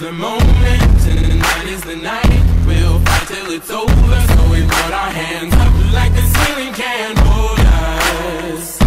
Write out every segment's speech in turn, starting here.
the moment, tonight is the night. We'll fight till it's over. So we put our hands up like the ceiling hold us.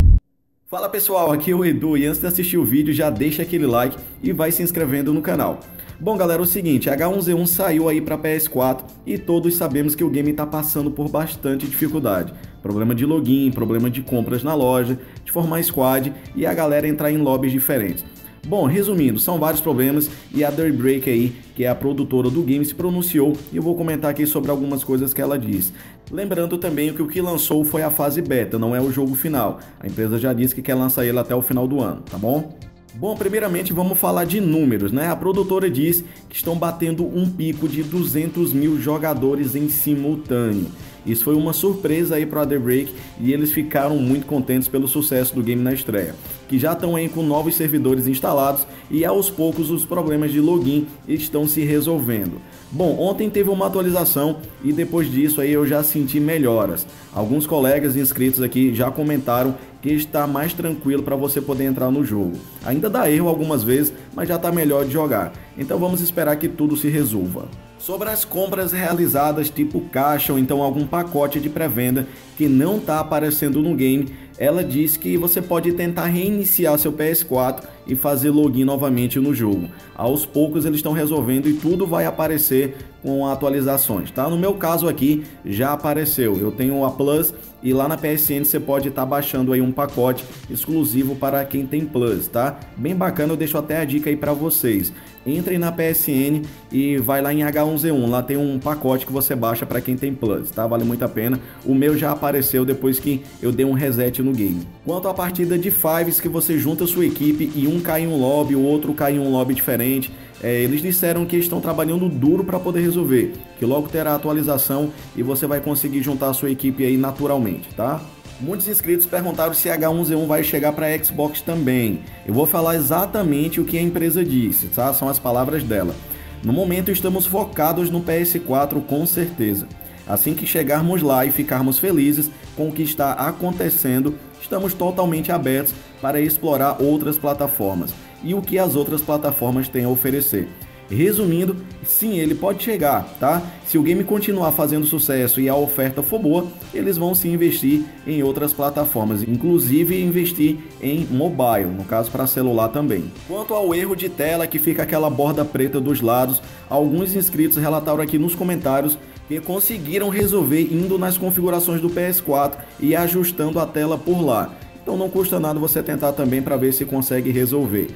Fala pessoal, aqui é o Edu e antes de assistir o vídeo já deixa aquele like e vai se inscrevendo no canal. Bom galera, é o seguinte, H1Z1 saiu aí para PS4 e todos sabemos que o game está passando por bastante dificuldade. Problema de login, problema de compras na loja, de formar squad e a galera entrar em lobbies diferentes. Bom, resumindo, são vários problemas e a Daybreak aí, que é a produtora do game, se pronunciou e eu vou comentar aqui sobre algumas coisas que ela diz. Lembrando também que o que lançou foi a fase beta, não é o jogo final. A empresa já disse que quer lançar ele até o final do ano, tá bom? Bom, primeiramente vamos falar de números, né? A produtora diz que estão batendo um pico de 200 mil jogadores em simultâneo. Isso foi uma surpresa aí para The Break e eles ficaram muito contentes pelo sucesso do game na estreia, que já estão aí com novos servidores instalados e aos poucos os problemas de login estão se resolvendo. Bom, ontem teve uma atualização e depois disso aí eu já senti melhoras. Alguns colegas inscritos aqui já comentaram que está mais tranquilo para você poder entrar no jogo. Ainda dá erro algumas vezes, mas já está melhor de jogar. Então vamos esperar que tudo se resolva. Sobre as compras realizadas tipo caixa ou então algum pacote de pré-venda que não está aparecendo no game, ela diz que você pode tentar reiniciar seu PS4 e fazer login novamente no jogo. Aos poucos eles estão resolvendo e tudo vai aparecer com atualizações, tá? No meu caso aqui já apareceu. Eu tenho a Plus e lá na PSN você pode estar tá baixando aí um pacote exclusivo para quem tem Plus, tá? Bem bacana, eu deixo até a dica aí para vocês. Entrem na PSN e vai lá em H1Z1, lá tem um pacote que você baixa para quem tem Plus, tá? Vale muito a pena. O meu já apareceu depois que eu dei um reset no game. Quanto à partida de Fives que você junta sua equipe e um cai em um lobby, o outro cai em um lobby diferente, é, eles disseram que estão trabalhando duro para poder resolver, que logo terá atualização e você vai conseguir juntar sua equipe aí naturalmente, tá? Muitos inscritos perguntaram se H1Z1 vai chegar para Xbox também. Eu vou falar exatamente o que a empresa disse, tá? São as palavras dela. No momento estamos focados no PS4 com certeza. Assim que chegarmos lá e ficarmos felizes com o que está acontecendo, estamos totalmente abertos para explorar outras plataformas e o que as outras plataformas têm a oferecer. Resumindo, sim, ele pode chegar, tá? Se o game continuar fazendo sucesso e a oferta for boa, eles vão se investir em outras plataformas, inclusive investir em mobile, no caso para celular também. Quanto ao erro de tela que fica aquela borda preta dos lados, alguns inscritos relataram aqui nos comentários conseguiram resolver indo nas configurações do PS4 e ajustando a tela por lá. Então não custa nada você tentar também para ver se consegue resolver.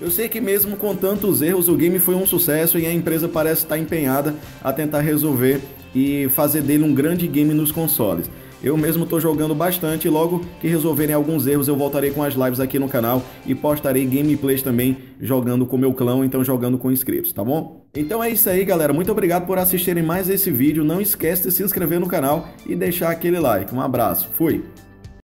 Eu sei que mesmo com tantos erros, o game foi um sucesso e a empresa parece estar empenhada a tentar resolver e fazer dele um grande game nos consoles. Eu mesmo estou jogando bastante e logo que resolverem alguns erros eu voltarei com as lives aqui no canal e postarei gameplays também jogando com meu clã, então jogando com inscritos, tá bom? Então é isso aí galera, muito obrigado por assistirem mais esse vídeo, não esquece de se inscrever no canal e deixar aquele like. Um abraço, fui!